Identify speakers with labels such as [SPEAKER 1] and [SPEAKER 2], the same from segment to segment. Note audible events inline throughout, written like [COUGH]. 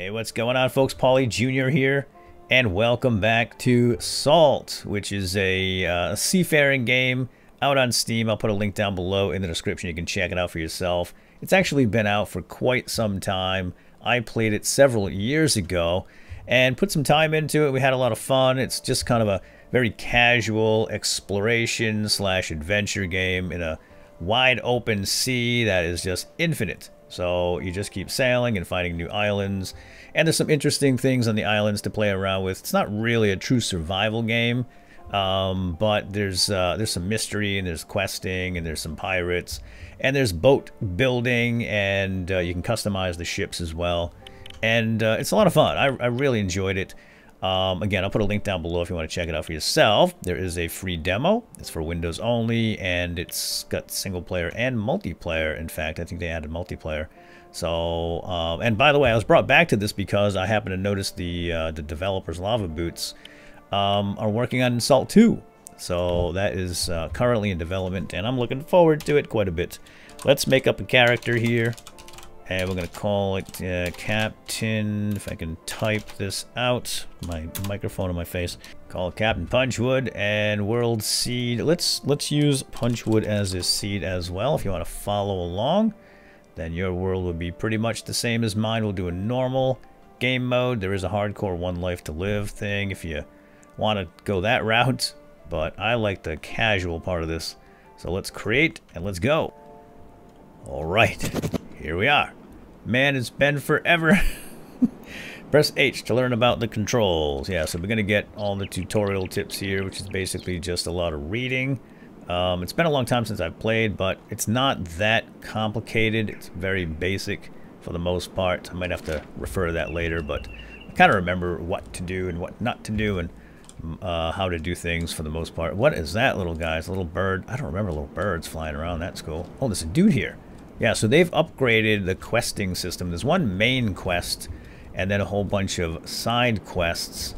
[SPEAKER 1] Hey, what's going on, folks? Paul Soares Jr. here, and welcome back to Salt, which is a uh, seafaring game out on Steam. I'll put a link down below in the description. You can check it out for yourself. It's actually been out for quite some time. I played it several years ago and put some time into it. We had a lot of fun. It's just kind of a very casual exploration slash adventure game in a wide open sea that is just infinite. So you just keep sailing and finding new islands. And there's some interesting things on the islands to play around with. It's not really a true survival game, um, but there's uh, there's some mystery and there's questing and there's some pirates and there's boat building and uh, you can customize the ships as well. And uh, it's a lot of fun. I, I really enjoyed it. Um, again, I'll put a link down below if you want to check it out for yourself. There is a free demo. It's for Windows only, and it's got single player and multiplayer. In fact, I think they added multiplayer. So, um, and by the way, I was brought back to this because I happened to notice the uh, the developers Lavabyrd um, are working on Salt 2. So that is uh, currently in development, and I'm looking forward to it quite a bit. Let's make up a character here. And we're going to call it uh, Captain, if I can type this out, my microphone in my face. Call Captain Punchwood and World Seed. Let's, let's use Punchwood as a seed as well. If you want to follow along, then your world would be pretty much the same as mine. We'll do a normal game mode. There is a hardcore one life to live thing if you want to go that route. But I like the casual part of this. So let's create and let's go. All right, here we are. Man, it's been forever. [LAUGHS] Press H to learn about the controls. Yeah, so we're going to get all the tutorial tips here, which is basically just a lot of reading. Um, it's been a long time since I've played, but it's not that complicated. It's very basic for the most part. I might have to refer to that later, but I kind of remember what to do and what not to do and uh, how to do things for the most part. What is that little guy? It's a little bird. I don't remember little birds flying around. That's cool. Oh, there's a dude here. Yeah, so they've upgraded the questing system. There's one main quest and then a whole bunch of side quests.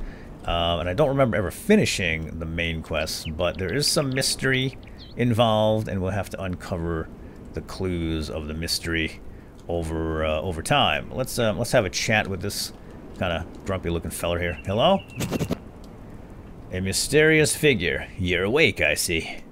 [SPEAKER 1] Uh, and I don't remember ever finishing the main quests, but there is some mystery involved, and we'll have to uncover the clues of the mystery over uh, over time. Let's uh, let's have a chat with this kind of grumpy-looking feller here. Hello? A mysterious figure. You're awake, I see.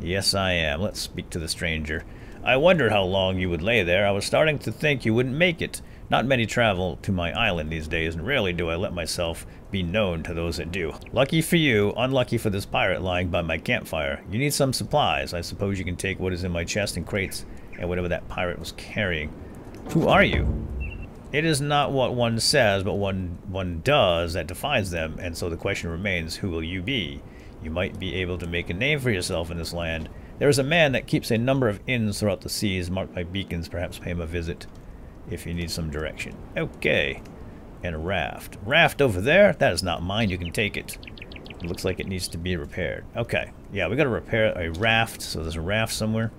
[SPEAKER 1] Yes, I am. Let's speak to the stranger. I wondered how long you would lay there. I was starting to think you wouldn't make it. Not many travel to my island these days, and rarely do I let myself be known to those that do. Lucky for you, unlucky for this pirate lying by my campfire. You need some supplies. I suppose you can take what is in my chest and crates, and whatever that pirate was carrying. Who are you? It is not what one says, but one one does that defines them, and so the question remains, who will you be? You might be able to make a name for yourself in this land, there is a man that keeps a number of inns throughout the seas marked by beacons. Perhaps pay him a visit if you need some direction. Okay. And a raft. Raft over there? That is not mine. You can take it. It looks like it needs to be repaired. Okay. Yeah, we got to repair a raft. So there's a raft somewhere.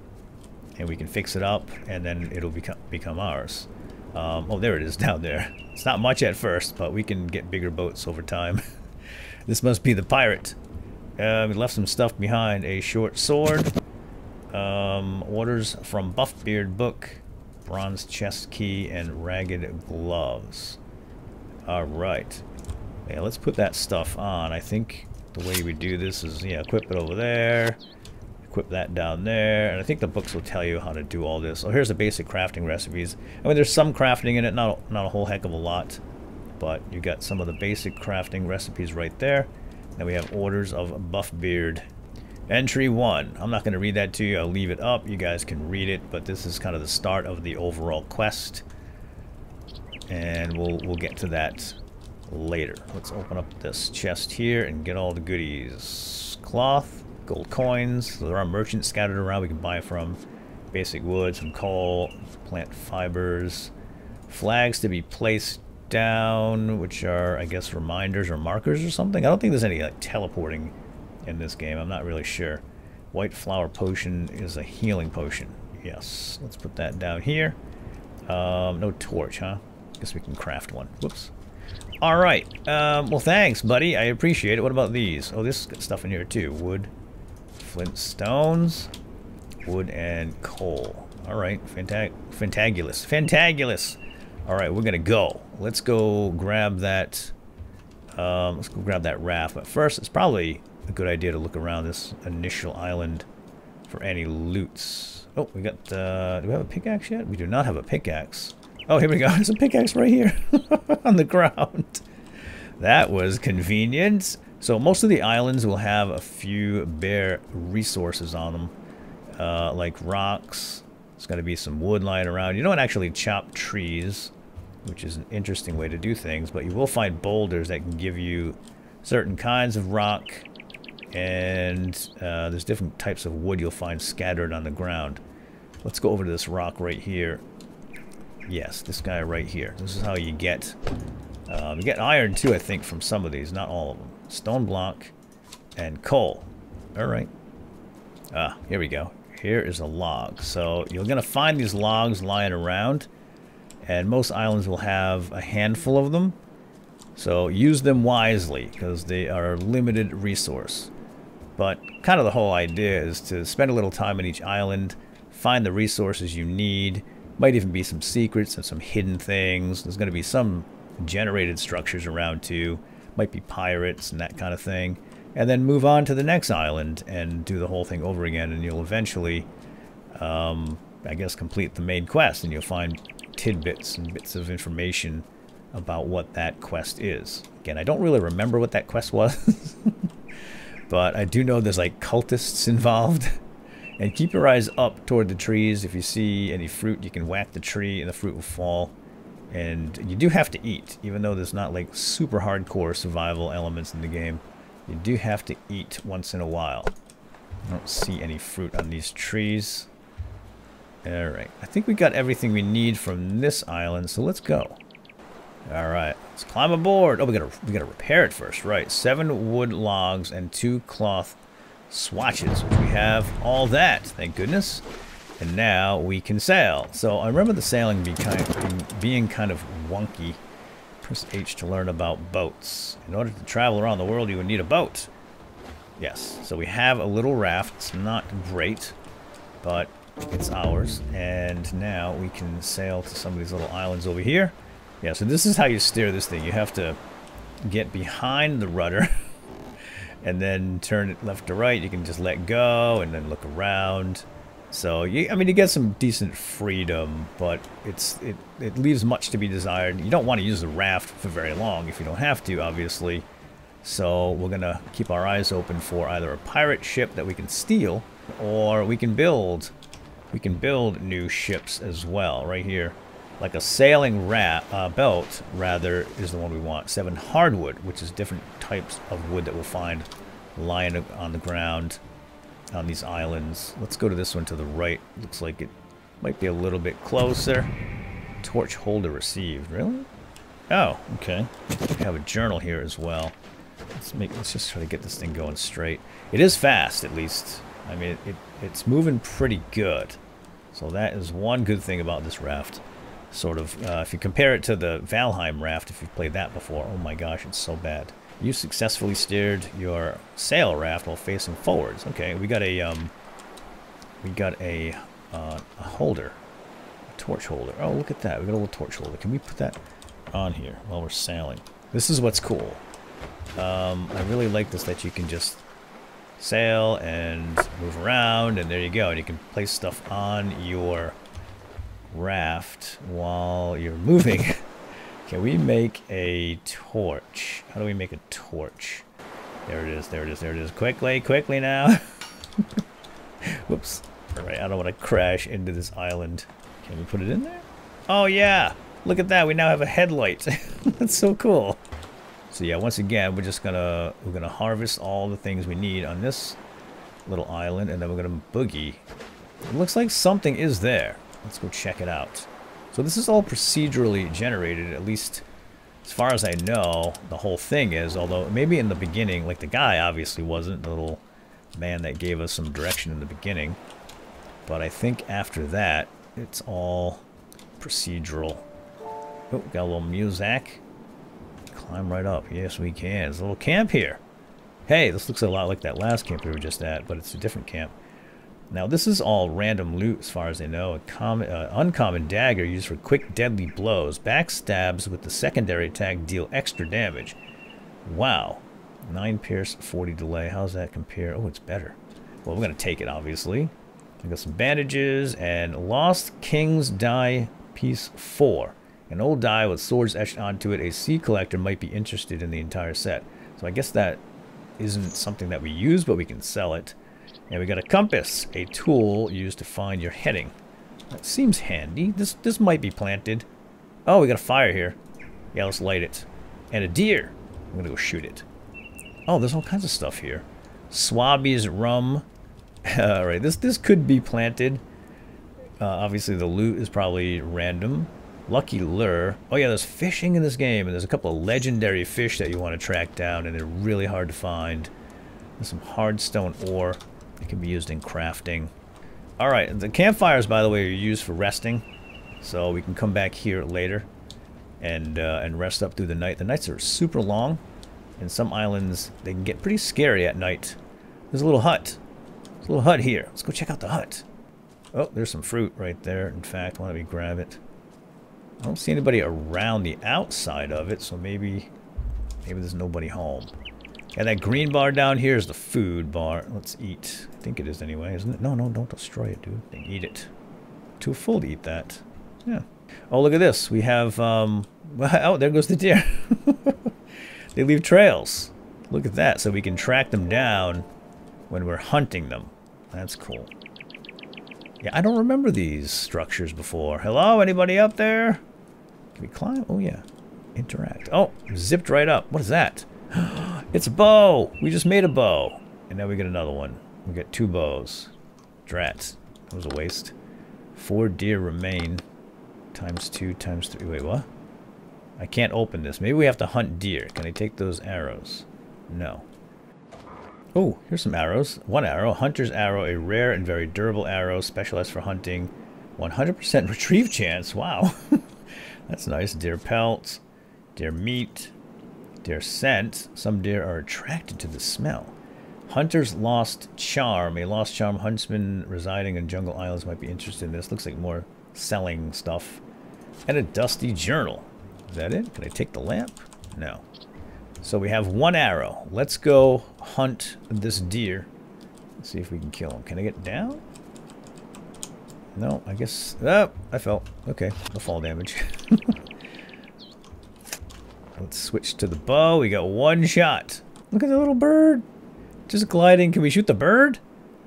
[SPEAKER 1] And we can fix it up. And then it'll become, become ours. Um, oh, there it is [LAUGHS] down there. It's not much at first, but we can get bigger boats over time. [LAUGHS] this must be the pirate. Uh, we left some stuff behind. A short sword. Um, orders from Buffbeard book, bronze chest key, and ragged gloves. Alright. Yeah, let's put that stuff on. I think the way we do this is, yeah, equip it over there. Equip that down there. And I think the books will tell you how to do all this. Oh, here's the basic crafting recipes. I mean, there's some crafting in it, not, not a whole heck of a lot. But you got some of the basic crafting recipes right there. Then we have orders of Buffbeard. Entry 1. I'm not going to read that to you. I'll leave it up. You guys can read it, but this is kind of the start of the overall quest. And we'll, we'll get to that later. Let's open up this chest here and get all the goodies. Cloth, gold coins. There are merchants scattered around we can buy from. Basic wood, some coal, plant fibers. Flags to be placed down, which are, I guess, reminders or markers or something. I don't think there's any like teleporting in this game. I'm not really sure. White flower potion is a healing potion. Yes. Let's put that down here. Um, no torch, huh? Guess we can craft one. Whoops. Alright. Um, well, thanks, buddy. I appreciate it. What about these? Oh, this stuff in here, too. Wood, flint stones, wood, and coal. Alright. Fantag Fantagulous. Fantagulous. All right, we're gonna go. Let's go grab that. Um, let's go grab that raft. But first, it's probably a good idea to look around this initial island for any loots. Oh, we got. Uh, do we have a pickaxe yet? We do not have a pickaxe. Oh, here we go. [LAUGHS] There's a pickaxe right here [LAUGHS] on the ground. That was convenient. So most of the islands will have a few bare resources on them, uh, like rocks. There's got to be some wood lying around. You don't actually chop trees, which is an interesting way to do things, but you will find boulders that can give you certain kinds of rock, and uh, there's different types of wood you'll find scattered on the ground. Let's go over to this rock right here. Yes, this guy right here. This is how you get... Um, you get iron too, I think, from some of these, not all of them stone block, and coal. Alright. Ah, here we go. Here is a log. So you're going to find these logs lying around, and most islands will have a handful of them. So use them wisely, because they are a limited resource. But kind of the whole idea is to spend a little time in each island, find the resources you need. Might even be some secrets and some hidden things. There's going to be some generated structures around too might be pirates and that kind of thing, and then move on to the next island and do the whole thing over again, and you'll eventually, um, I guess, complete the main quest, and you'll find tidbits and bits of information about what that quest is. Again, I don't really remember what that quest was, [LAUGHS] but I do know there's like cultists [LAUGHS] involved. And keep your eyes up toward the trees. If you see any fruit, you can whack the tree and the fruit will fall. And you do have to eat, even though there's not like super hardcore survival elements in the game. You do have to eat once in a while. I don't see any fruit on these trees. Alright, I think we got everything we need from this island, so let's go. Alright, let's climb aboard. Oh, we gotta, we gotta repair it first, right. Seven wood logs and two cloth swatches, which we have all that, thank goodness. And now we can sail. So I remember the sailing being kind of, being kind of wonky. Press H to learn about boats. In order to travel around the world, you would need a boat. Yes, so we have a little raft. It's not great, but it's ours. And now we can sail to some of these little islands over here. Yeah, so this is how you steer this thing. You have to get behind the rudder [LAUGHS] and then turn it left to right. You can just let go and then look around. So, you, I mean, you get some decent freedom, but it's it, it leaves much to be desired. You don't want to use the raft for very long if you don't have to, obviously. So we're going to keep our eyes open for either a pirate ship that we can steal, or we can build we can build new ships as well, right here. Like a sailing rat, uh, belt, rather, is the one we want. Seven hardwood, which is different types of wood that we'll find lying on the ground on these islands. Let's go to this one to the right. Looks like it might be a little bit closer. Torch holder received. Really? Oh, okay. We have a journal here as well. Let's make. Let's just try to get this thing going straight. It is fast, at least. I mean, it, it it's moving pretty good. So that is one good thing about this raft. Sort of, uh, if you compare it to the Valheim raft, if you've played that before, oh my gosh, it's so bad. You successfully steered your sail raft while facing forwards. Okay, we got a um, we got a, uh, a holder, a torch holder. Oh, look at that. We got a little torch holder. Can we put that on here while we're sailing? This is what's cool. Um, I really like this that you can just sail and move around, and there you go. And you can place stuff on your raft while you're moving. [LAUGHS] Can we make a torch? How do we make a torch? There it is, there it is, there it is. Quickly, quickly now. [LAUGHS] Whoops. Alright, I don't want to crash into this island. Can we put it in there? Oh yeah! Look at that, we now have a headlight. [LAUGHS] That's so cool. So yeah, once again, we're just gonna we're gonna harvest all the things we need on this little island, and then we're gonna boogie. It looks like something is there. Let's go check it out. So this is all procedurally generated, at least as far as I know, the whole thing is, although maybe in the beginning, like the guy obviously wasn't, the little man that gave us some direction in the beginning. But I think after that, it's all procedural. Oh, got a little music. Climb right up. Yes, we can. There's a little camp here. Hey, this looks a lot like that last camp we were just at, but it's a different camp. Now this is all random loot as far as I know. A common, uh, uncommon dagger used for quick deadly blows. Backstabs with the secondary attack deal extra damage. Wow. 9 pierce, 40 delay. How's that compare? Oh, it's better. Well, we're going to take it, obviously. I got some bandages and Lost King's Die Piece 4. An old die with swords etched onto it. A sea collector might be interested in the entire set. So I guess that isn't something that we use, but we can sell it. And we got a compass, a tool used to find your heading. That seems handy. This this might be planted. Oh, we got a fire here. Yeah, let's light it. And a deer. I'm gonna go shoot it. Oh, there's all kinds of stuff here. Swabby's rum. [LAUGHS] all right, this this could be planted. Uh, obviously, the loot is probably random. Lucky lure. Oh yeah, there's fishing in this game, and there's a couple of legendary fish that you want to track down, and they're really hard to find. There's some hardstone ore. It can be used in crafting. Alright, the campfires, by the way, are used for resting. So we can come back here later and, uh, and rest up through the night. The nights are super long. In some islands, they can get pretty scary at night. There's a little hut. There's a little hut here. Let's go check out the hut. Oh, there's some fruit right there. In fact, why don't we grab it? I don't see anybody around the outside of it, so maybe maybe there's nobody home. Yeah, that green bar down here is the food bar. Let's eat. I think it is anyway, isn't it? No, no, don't destroy it, dude. Eat it. Too full to eat that. Yeah. Oh, look at this. We have, um... [LAUGHS] Oh, there goes the deer. [LAUGHS] they leave trails. Look at that. So we can track them down when we're hunting them. That's cool. Yeah, I don't remember these structures before. Hello? Anybody up there? Can we climb? Oh, yeah. Interact. Oh, zipped right up. What is that? [GASPS] it's a bow! We just made a bow. And now we get another one. We get two bows. Drats. That was a waste. Four deer remain. Times two, times three. Wait, what? I can't open this. Maybe we have to hunt deer. Can I take those arrows? No. Oh, here's some arrows. One arrow. Hunter's arrow. A rare and very durable arrow. Specialized for hunting. 100% [LAUGHS] retrieve chance. Wow. [LAUGHS] That's nice. Deer pelts. Deer meat. Deer scent. Some deer are attracted to the smell. Hunter's Lost Charm. A lost charm huntsman residing in jungle islands might be interested in this. Looks like more selling stuff. And a dusty journal. Is that it? Can I take the lamp? No. So we have one arrow. Let's go hunt this deer. Let's see if we can kill him. Can I get down? No, I guess... Oh, I fell. Okay, the fall damage. [LAUGHS] Let's switch to the bow. We got one shot. Look at the little bird. Just gliding. Can we shoot the bird?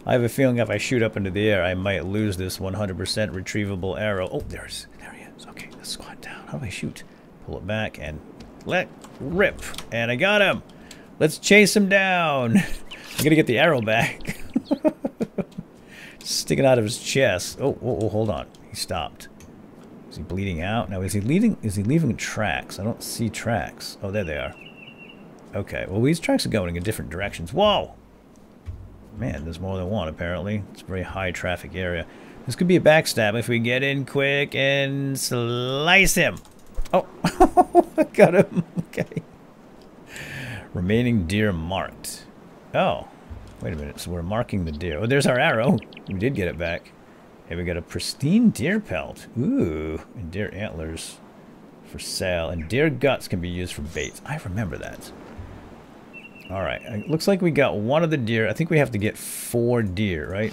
[SPEAKER 1] I have a feeling if I shoot up into the air, I might lose this 100% retrievable arrow. Oh, there's, there he is. Okay, let's squat down. How do I shoot? Pull it back and let rip. And I got him. Let's chase him down. [LAUGHS] I'm gonna get the arrow back. [LAUGHS] Sticking out of his chest. Oh, oh, oh, hold on. He stopped. Is he bleeding out? Now, is he leading? Is he leaving tracks? I don't see tracks. Oh, there they are. Okay, well, these tracks are going in different directions. Whoa! Man, there's more than one, apparently. It's a very high traffic area. This could be a backstab if we get in quick and slice him. Oh, [LAUGHS] I got him. Okay. Remaining deer marked. Oh, wait a minute. So we're marking the deer. Oh, there's our arrow. We did get it back. Hey, we got a pristine deer pelt. Ooh, and deer antlers for sale. And deer guts can be used for baits. I remember that. All right, it looks like we got one of the deer. I think we have to get four deer, right?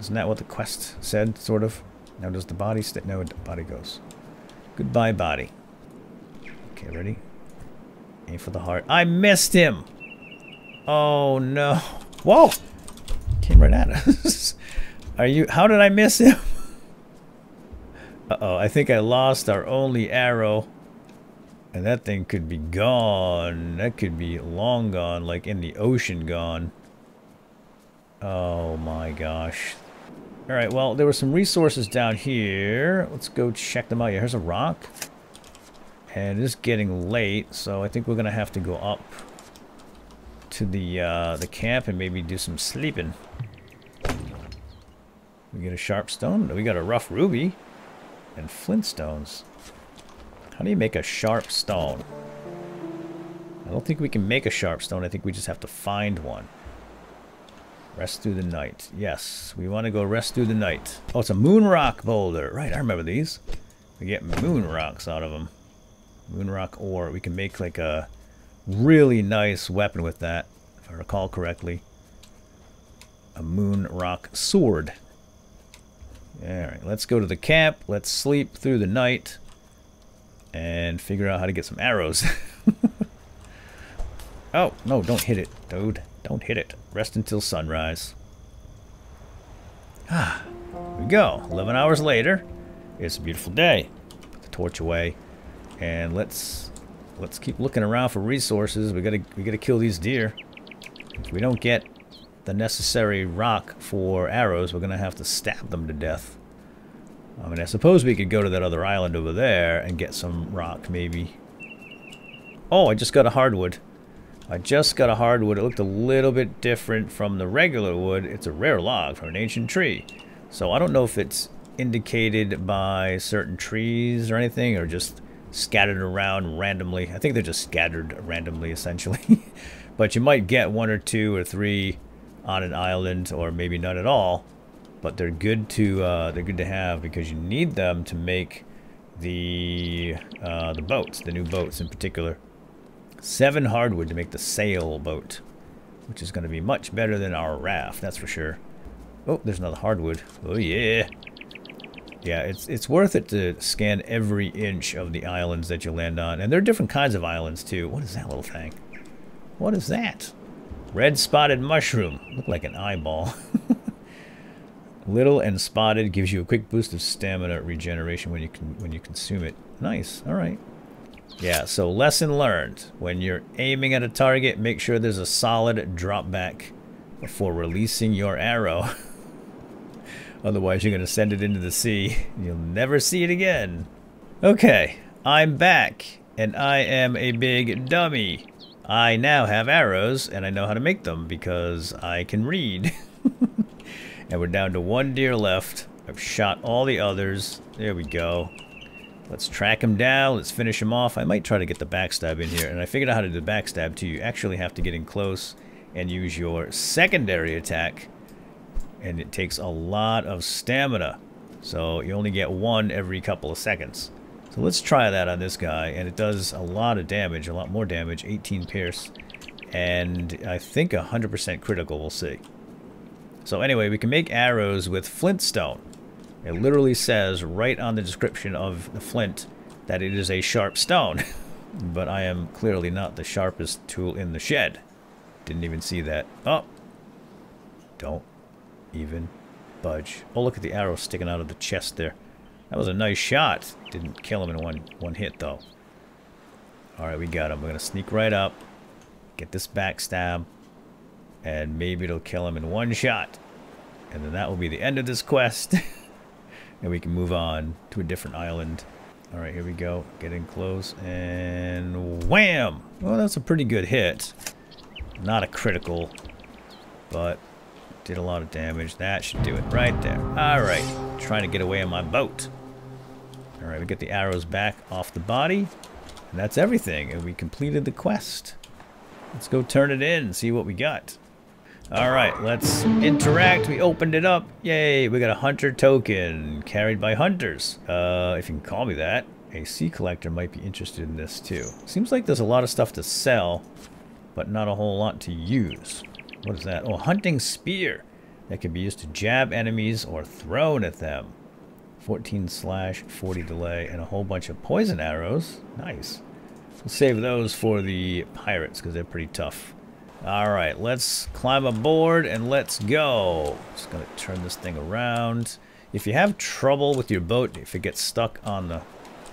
[SPEAKER 1] Isn't that what the quest said, sort of? Now does the body stay? No, the body goes. Goodbye, body. Okay, ready? Aim for the heart. I missed him! Oh, no. Whoa! Came right at us. [LAUGHS] Are you... How did I miss him? [LAUGHS] Uh-oh, I think I lost our only arrow. And that thing could be gone. That could be long gone, like in the ocean gone. Oh my gosh. Alright, well, there were some resources down here. Let's go check them out. Yeah, here's a rock. And it is getting late, so I think we're going to have to go up to the, uh, the camp and maybe do some sleeping. We get a sharp stone. We got a rough ruby. And flintstones. How do you make a sharp stone? I don't think we can make a sharp stone. I think we just have to find one. Rest through the night. Yes, we want to go rest through the night. Oh, it's a moon rock boulder. Right, I remember these. We get moon rocks out of them. Moon rock ore. We can make like a really nice weapon with that, if I recall correctly. A moon rock sword. Alright, let's go to the camp. Let's sleep through the night. And figure out how to get some arrows. [LAUGHS] oh, no, don't hit it, dude. Don't hit it. Rest until sunrise. Ah, we go. 11 hours later. It's a beautiful day. Put the torch away. And let's let's keep looking around for resources. We gotta we gotta kill these deer. If we don't get the necessary rock for arrows, we're gonna have to stab them to death. I mean, I suppose we could go to that other island over there and get some rock, maybe. Oh, I just got a hardwood. I just got a hardwood. It looked a little bit different from the regular wood. It's a rare log from an ancient tree. So I don't know if it's indicated by certain trees or anything, or just scattered around randomly. I think they're just scattered randomly, essentially. [LAUGHS] but you might get one or two or three on an island, or maybe none at all. But they're good to uh, they're good to have because you need them to make the uh, the boats, the new boats in particular. Seven hardwood to make the sailboat, which is going to be much better than our raft, that's for sure. Oh, there's another hardwood. Oh, yeah. Yeah, it's it's worth it to scan every inch of the islands that you land on. And there are different kinds of islands, too. What is that little thing? What is that? Red spotted mushroom. Look like an eyeball. [LAUGHS] Little and spotted gives you a quick boost of stamina regeneration when you can when you consume it. Nice. All right. Yeah, so lesson learned. When you're aiming at a target, make sure there's a solid drop back before releasing your arrow. [LAUGHS] Otherwise, you're going to send it into the sea. You'll never see it again. Okay, I'm back, and I am a big dummy. I now have arrows, and I know how to make them because I can read. [LAUGHS] and we're down to one deer left. I've shot all the others. There we go. Let's track him down. Let's finish him off. I might try to get the backstab in here. And I figured out how to do the backstab too. You actually have to get in close and use your secondary attack. And it takes a lot of stamina. So you only get one every couple of seconds. So let's try that on this guy. And it does a lot of damage. A lot more damage. 18 pierce. And I think 100% critical. We'll see. So anyway, we can make arrows with flintstone. It literally says right on the description of the flint that it is a sharp stone. [LAUGHS] but I am clearly not the sharpest tool in the shed. Didn't even see that. Oh! Don't even budge. Oh, look at the arrow sticking out of the chest there. That was a nice shot. Didn't kill him in one, one hit, though. Alright, we got him. We're going to sneak right up. Get this backstab. And maybe it'll kill him in one shot. And then that will be the end of this quest. [LAUGHS] and we can move on to a different island. All right, here we go. Getting close and wham! Well, that's a pretty good hit. Not a critical, but did a lot of damage. That should do it right there. All right, trying to get away on my boat. All right, we get the arrows back off the body, and that's everything. And we completed the quest. Let's go turn it in and see what we got. All right, let's interact. We opened it up. Yay, we got a hunter token carried by hunters. Uh, if you can call me that. A sea collector might be interested in this too. Seems like there's a lot of stuff to sell, but not a whole lot to use. What is that? Oh, hunting spear. That can be used to jab enemies or thrown at them. 14 slash, 40 delay, and a whole bunch of poison arrows. Nice. We'll save those for the pirates because they're pretty tough. All right, let's climb aboard and let's go. Just gonna turn this thing around. If you have trouble with your boat, if it gets stuck on the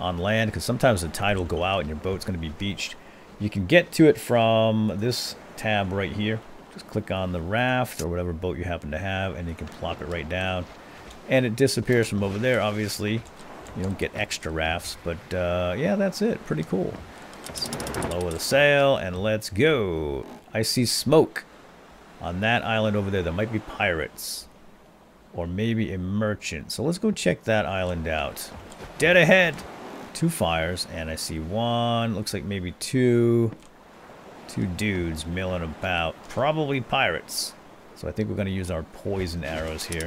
[SPEAKER 1] on land, because sometimes the tide will go out and your boat's gonna be beached, you can get to it from this tab right here. Just click on the raft or whatever boat you happen to have, and you can plop it right down. And it disappears from over there, obviously. You don't get extra rafts, but uh, yeah, that's it. Pretty cool. Let's lower the sail and let's go. I see smoke on that island over there. There might be pirates. Or maybe a merchant. So let's go check that island out. Dead ahead! Two fires, and I see one. Looks like maybe two. Two dudes milling about. Probably pirates. So I think we're going to use our poison arrows here.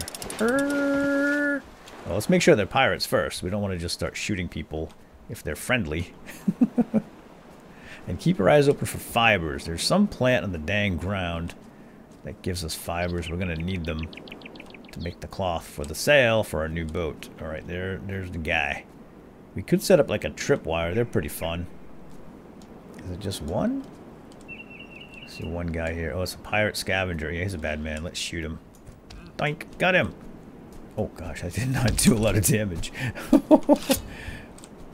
[SPEAKER 1] Well, let's make sure they're pirates first. We don't want to just start shooting people if they're friendly. [LAUGHS] and keep your eyes open for fibers. There's some plant on the dang ground that gives us fibers. We're going to need them to make the cloth for the sail for our new boat. All right, there, there's the guy. We could set up like a tripwire. They're pretty fun. Is it just one? see one guy here. Oh, it's a pirate scavenger. Yeah, he's a bad man. Let's shoot him. Doink. Got him. Oh, gosh. I did not do a lot of damage. [LAUGHS]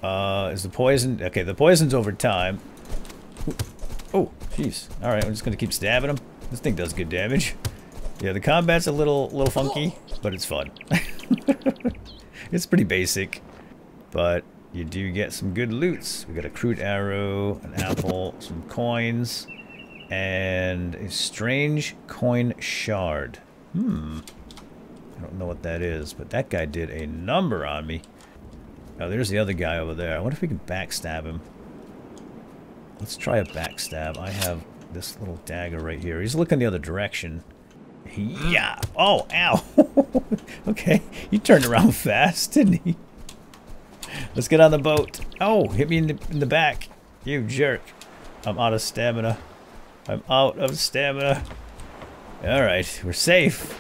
[SPEAKER 1] uh, is the poison... Okay, the poison's over time. Oh, jeez. Alright, I'm just to keep stabbing him. This thing does good damage. Yeah, the combat's a little, little funky, but it's fun. [LAUGHS] it's pretty basic, but you do get some good loots. We got a crude arrow, an apple, some coins, and a strange coin shard. Hmm. I don't know what that is, but that guy did a number on me. Oh, there's the other guy over there. I wonder if we can backstab him. Let's try a backstab. I have this little dagger right here. He's looking the other direction. Yeah. Oh, ow. [LAUGHS] okay. He turned around [LAUGHS] fast, didn't he? Let's get on the boat. Oh, hit me in the, in the back. You jerk. I'm out of stamina. I'm out of stamina. Alright, we're safe.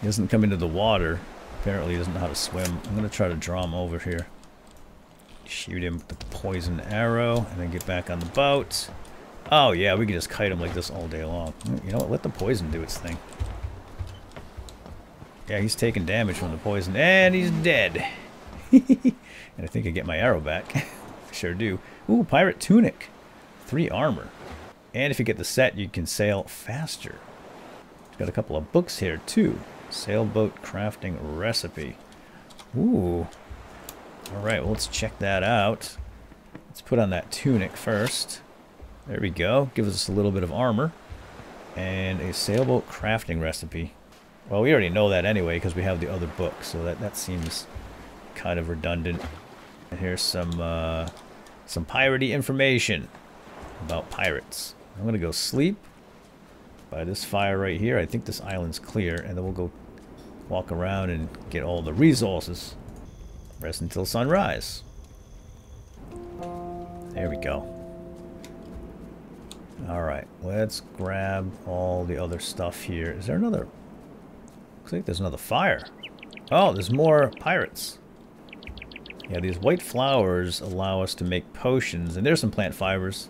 [SPEAKER 1] He doesn't come into the water. Apparently he doesn't know how to swim. I'm going to try to draw him over here. Shoot him with the poison arrow, and then get back on the boat. Oh yeah, we can just kite him like this all day long. You know what, let the poison do its thing. Yeah, he's taking damage from the poison, and he's dead. [LAUGHS] and I think I get my arrow back. [LAUGHS] sure do. Ooh, pirate tunic. Three armor. And if you get the set, you can sail faster. Got a couple of books here, too. Sailboat crafting recipe. Ooh. Alright, well, let's check that out. Let's put on that tunic first. There we go. Gives us a little bit of armor. And a sailboat crafting recipe. Well, we already know that anyway because we have the other book, so that, that seems kind of redundant. And here's some, uh, some piratey information about pirates. I'm going to go sleep by this fire right here. I think this island's clear, and then we'll go walk around and get all the resources. Rest until sunrise. There we go. Alright, let's grab all the other stuff here. Is there another... Looks like there's another fire. Oh, there's more pirates. Yeah, these white flowers allow us to make potions. And there's some plant fibers.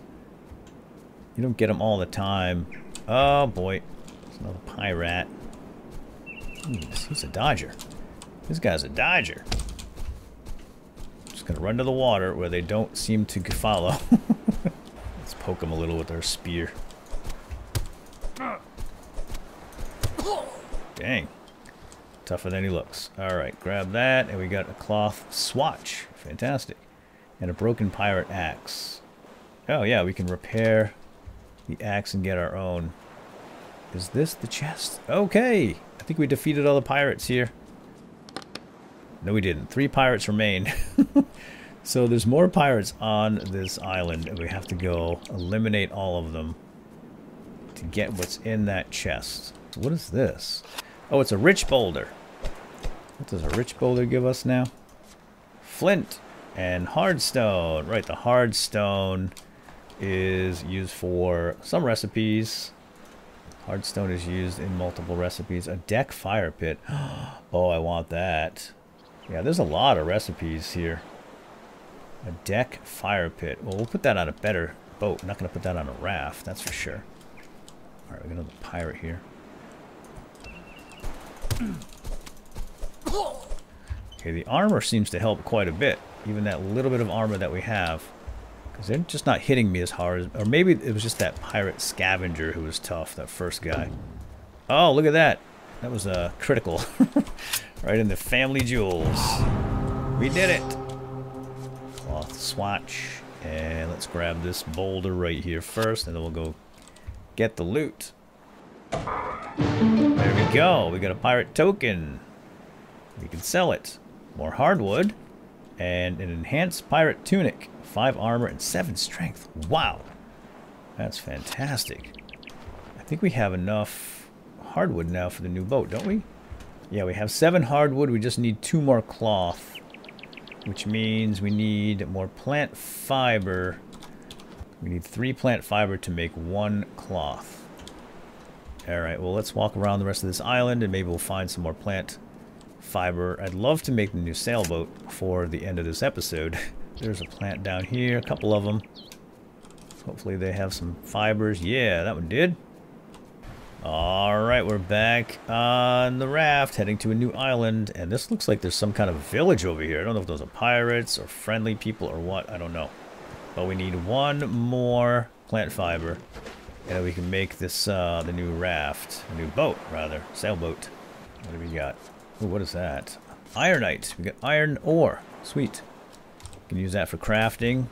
[SPEAKER 1] You don't get them all the time. Oh boy. There's another pirate. Jeez, he's a dodger. This guy's a dodger. Just gonna run to the water where they don't seem to follow. [LAUGHS] Let's poke him a little with our spear. Dang. Tougher than he looks. Alright, grab that, and we got a cloth swatch. Fantastic. And a broken pirate axe. Oh yeah, we can repair the axe and get our own. Is this the chest? Okay. I think we defeated all the pirates here. No, we didn't. Three pirates remain. [LAUGHS] so there's more pirates on this island, and we have to go eliminate all of them to get what's in that chest. What is this? Oh, it's a rich boulder. What does a rich boulder give us now? Flint and hardstone. Right, the hardstone is used for some recipes. Hardstone is used in multiple recipes. A deck fire pit. [GASPS] Oh, I want that. Yeah, there's a lot of recipes here. A deck fire pit. Well, we'll put that on a better boat. I'm not going to put that on a raft, that's for sure. Alright, we're going got another pirate here. [COUGHS] Okay, the armor seems to help quite a bit. Even that little bit of armor that we have. Because they're just not hitting me as hard. Or maybe it was just that pirate scavenger who was tough, that first guy. Oh, look at that. That was uh, critical. [LAUGHS] right in the family jewels. We did it. Cloth swatch. And let's grab this boulder right here first, and then we'll go get the loot. There we go. We got a pirate token. We can sell it. More hardwood. And an enhanced pirate tunic. 5 armor, and 7 strength. Wow. That's fantastic. I think we have enough hardwood now for the new boat, don't we? Yeah, we have seven hardwood. We just need two more cloth, which means we need more plant fiber. We need three plant fiber to make one cloth. All right, well, let's walk around the rest of this island and maybe we'll find some more plant fiber. I'd love to make the new sailboat for the end of this episode. [LAUGHS] There's a plant down here, a couple of them. Hopefully they have some fibers. Yeah, that one did. Alright, we're back on the raft, heading to a new island. And this looks like there's some kind of village over here. I don't know if those are pirates or friendly people or what. I don't know. But we need one more plant fiber. And we can make this, uh, the new raft. A new boat, rather. Sailboat. What do we got? Ooh, what is that? Ironite. We got iron ore. Sweet. Can use that for crafting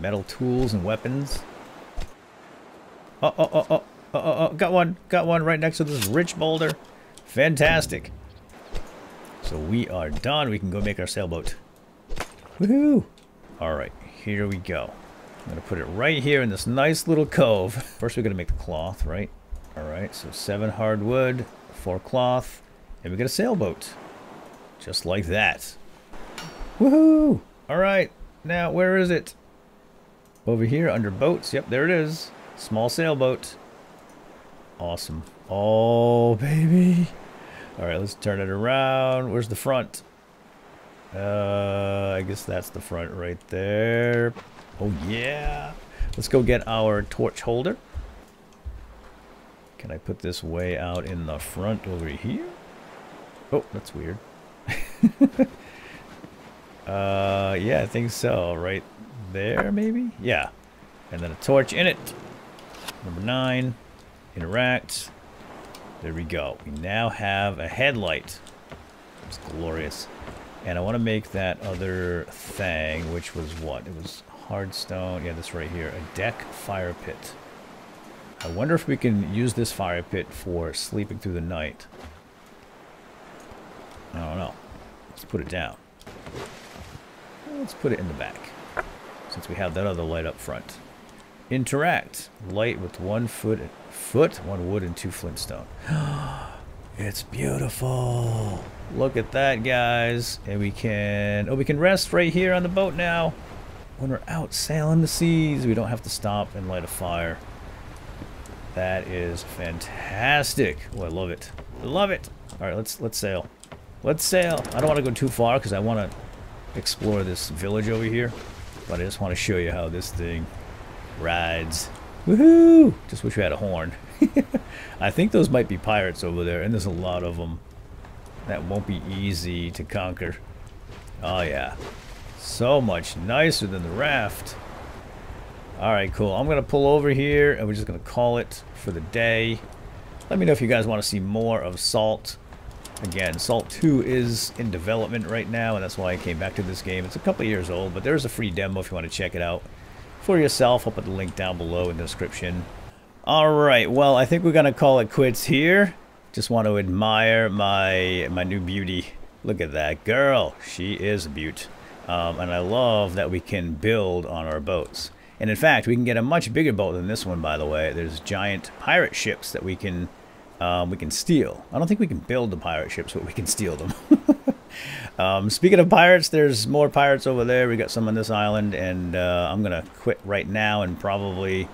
[SPEAKER 1] metal tools and weapons. Oh, oh, oh, oh, oh, oh, oh, got one, got one right next to this rich boulder. Fantastic. So we are done. We can go make our sailboat. Woohoo! All right, here we go. I'm gonna put it right here in this nice little cove. First, we're gonna make the cloth, right? All right, so seven hardwood, four cloth, and we get a sailboat. Just like that. Woohoo! All right, now where is it? Over here under boats. Yep, there it is. Small sailboat. Awesome. Oh, baby. All right, let's turn it around. Where's the front? Uh, I guess that's the front right there. Oh, yeah. Let's go get our torch holder. Can I put this way out in the front over here? Oh, that's weird. [LAUGHS] uh, yeah, I think so. Right there, maybe? Yeah. And then a torch in it. Number nine. Interact. There we go. We now have a headlight. It's glorious. And I want to make that other thing, which was what? It was hardstone. Yeah, this right here. A deck fire pit. I wonder if we can use this fire pit for sleeping through the night. I don't know. Let's put it down. Let's put it in the back since we have that other light up front. Interact. Light with one foot, foot, one wood, and two flintstone. [GASPS] it's beautiful. Look at that, guys. And we can, oh, we can rest right here on the boat now. When we're out sailing the seas, we don't have to stop and light a fire. That is fantastic. Oh, I love it. I love it. All right, let's let's sail. Let's sail. I don't want to go too far because I want to explore this village over here. But I just want to show you how this thing rides. Woohoo! Just wish we had a horn. [LAUGHS] I think those might be pirates over there, and there's a lot of them. That won't be easy to conquer. Oh yeah. So much nicer than the raft. Alright, cool. I'm going to pull over here, and we're just going to call it for the day. Let me know if you guys want to see more of Salt. Again, Salt 2 is in development right now, and that's why I came back to this game. It's a couple years old, but there's a free demo if you want to check it out for yourself. I'll put the link down below in the description. Alright, well, I think we're going to call it quits here. Just want to admire my my new beauty. Look at that girl. She is a beaut. Um, and I love that we can build on our boats. And in fact, we can get a much bigger boat than this one, by the way. There's giant pirate ships that we can um, we can steal. I don't think we can build the pirate ships, but we can steal them. [LAUGHS] um, speaking of pirates, there's more pirates over there. We got some on this island, and uh, I'm going to quit right now and probably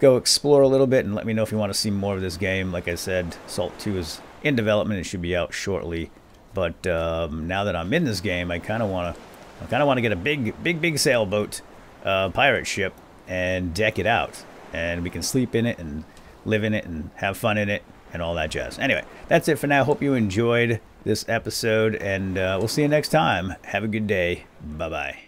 [SPEAKER 1] go explore a little bit and let me know if you want to see more of this game. Like I said, Salt 2 is in development. It should be out shortly. But um, now that I'm in this game, I kind of want to I kind of want to get a big, big, big sailboat, uh, pirate ship, and deck it out. And we can sleep in it and live in it and have fun in it and all that jazz. Anyway, that's it for now. Hope you enjoyed this episode, and uh, we'll see you next time. Have a good day. Bye bye.